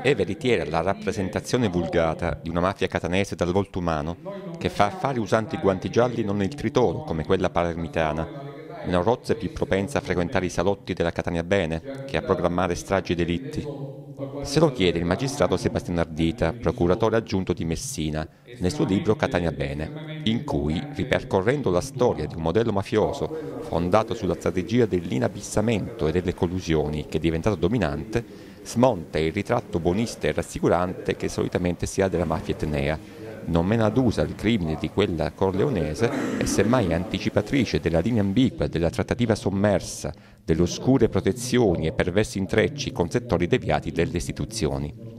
È veritiera la rappresentazione vulgata di una mafia catanese dal volto umano che fa affari usando i guanti gialli non il tritolo come quella palermitana, meno rozza più propensa a frequentare i salotti della Catania Bene che a programmare stragi e delitti. Se lo chiede il magistrato Sebastiano Ardita, procuratore aggiunto di Messina, nel suo libro Catania Bene, in cui, ripercorrendo la storia di un modello mafioso fondato sulla strategia dell'inabissamento e delle collusioni che è diventato dominante, smonta il ritratto buonista e rassicurante che solitamente si ha della mafia etnea, non meno adusa al crimine di quella corleonese e semmai anticipatrice della linea ambigua della trattativa sommersa, delle oscure protezioni e perversi intrecci con settori deviati delle istituzioni.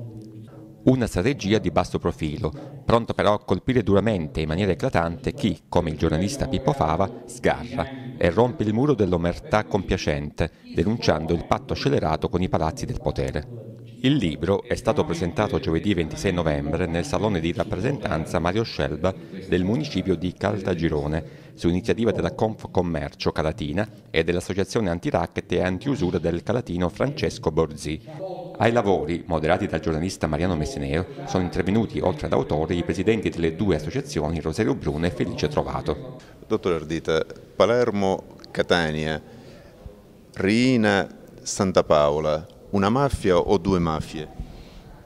Una strategia di basso profilo, pronto però a colpire duramente e in maniera eclatante chi, come il giornalista Pippo Fava, sgarra e rompe il muro dell'omertà compiacente, denunciando il patto scellerato con i palazzi del potere. Il libro è stato presentato giovedì 26 novembre nel salone di rappresentanza Mario Scelba del municipio di Caltagirone, su iniziativa della Confcommercio Calatina e dell'Associazione Antiracket e Antiusura del Calatino Francesco Borzi. Ai lavori, moderati dal giornalista Mariano Messineo, sono intervenuti, oltre ad autori, i presidenti delle due associazioni Rosario Bruno e Felice Trovato. Dottor Ardita, Palermo, Catania, Riina, Santa Paola, una mafia o due mafie?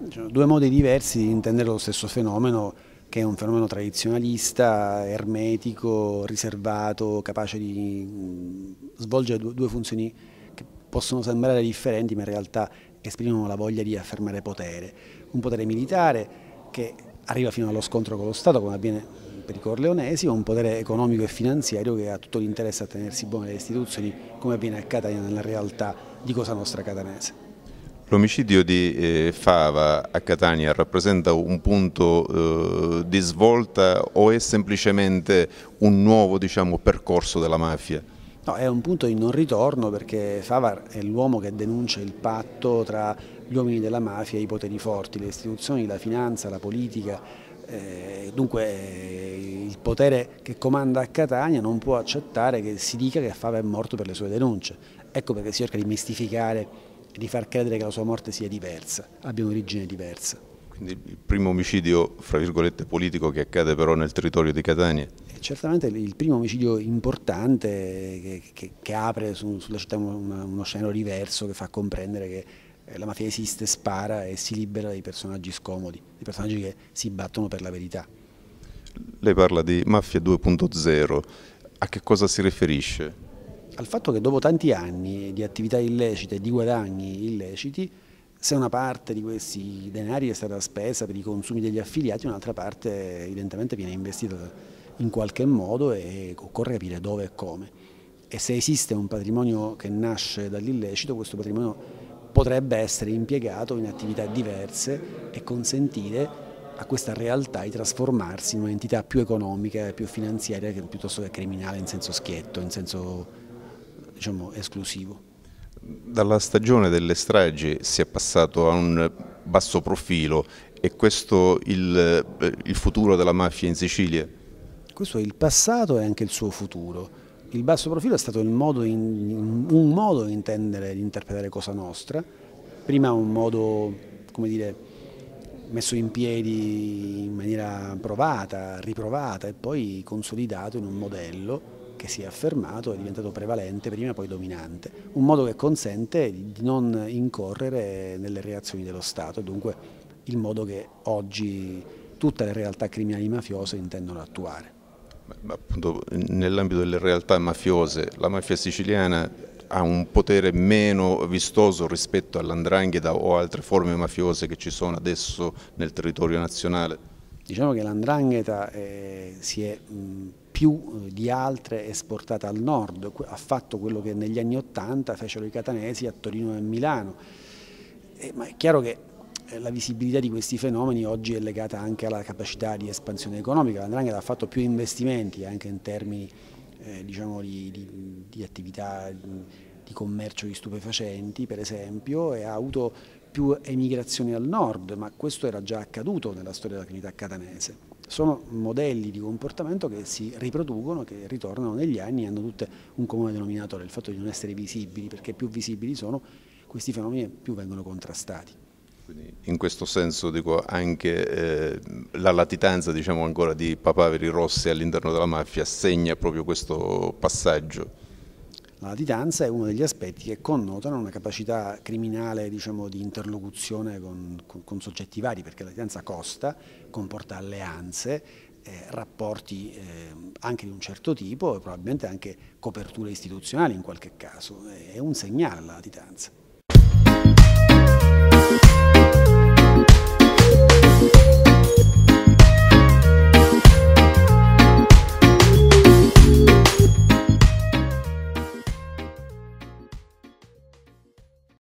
Cioè, due modi diversi di intendere lo stesso fenomeno che è un fenomeno tradizionalista, ermetico, riservato, capace di svolgere due funzioni che possono sembrare differenti ma in realtà esprimono la voglia di affermare potere, un potere militare che arriva fino allo scontro con lo Stato come avviene per i corleonesi, un potere economico e finanziario che ha tutto l'interesse a tenersi buone le istituzioni come avviene a Catania nella realtà di Cosa Nostra Catanese. L'omicidio di eh, Fava a Catania rappresenta un punto eh, di svolta o è semplicemente un nuovo diciamo, percorso della mafia? No, è un punto di non ritorno perché Favar è l'uomo che denuncia il patto tra gli uomini della mafia e i poteri forti, le istituzioni, la finanza, la politica. Eh, dunque il potere che comanda a Catania non può accettare che si dica che Fava è morto per le sue denunce. Ecco perché si cerca di mistificare e di far credere che la sua morte sia diversa, abbia un'origine diversa. Quindi il primo omicidio, fra virgolette, politico che accade però nel territorio di Catania? È certamente il primo omicidio importante che, che, che apre su, sulla città uno, uno scenario diverso, che fa comprendere che eh, la mafia esiste, spara e si libera dai personaggi scomodi, dei personaggi che si battono per la verità. Lei parla di mafia 2.0, a che cosa si riferisce? Al fatto che dopo tanti anni di attività illecite e di guadagni illeciti se una parte di questi denari è stata spesa per i consumi degli affiliati, un'altra parte evidentemente viene investita in qualche modo e occorre capire dove e come. E se esiste un patrimonio che nasce dall'illecito, questo patrimonio potrebbe essere impiegato in attività diverse e consentire a questa realtà di trasformarsi in un'entità più economica più finanziaria piuttosto che criminale in senso schietto, in senso diciamo, esclusivo. Dalla stagione delle stragi si è passato a un basso profilo e questo il, il futuro della mafia in Sicilia? Questo è il passato e anche il suo futuro. Il basso profilo è stato modo in, un modo di intendere, di interpretare Cosa Nostra, prima un modo, come dire, messo in piedi in maniera provata, riprovata e poi consolidato in un modello che si è affermato, è diventato prevalente, prima poi dominante, un modo che consente di non incorrere nelle reazioni dello Stato, dunque il modo che oggi tutte le realtà criminali mafiose intendono attuare. nell'ambito delle realtà mafiose, la mafia siciliana ha un potere meno vistoso rispetto all'andrangheta o altre forme mafiose che ci sono adesso nel territorio nazionale? Diciamo che l'andrangheta eh, si è mh, più eh, di altre esportata al nord, ha fatto quello che negli anni Ottanta fecero i catanesi a Torino e a Milano. Eh, ma è chiaro che eh, la visibilità di questi fenomeni oggi è legata anche alla capacità di espansione economica. L'andrangheta ha fatto più investimenti anche in termini eh, diciamo, di, di, di, attività di commercio di stupefacenti, per esempio, e ha avuto più emigrazioni al nord, ma questo era già accaduto nella storia della criminalità catanese. Sono modelli di comportamento che si riproducono, che ritornano negli anni e hanno tutte un comune denominatore, il fatto di non essere visibili, perché più visibili sono, questi fenomeni più vengono contrastati. in questo senso dico, anche eh, la latitanza diciamo, ancora di papaveri rossi all'interno della mafia segna proprio questo passaggio. La latitanza è uno degli aspetti che connotano una capacità criminale diciamo, di interlocuzione con, con, con, soggetti vari, perché la latitanza costa, comporta alleanze, eh, rapporti eh, anche di un certo tipo e probabilmente anche coperture istituzionali in qualche caso. È un segnale la latitanza.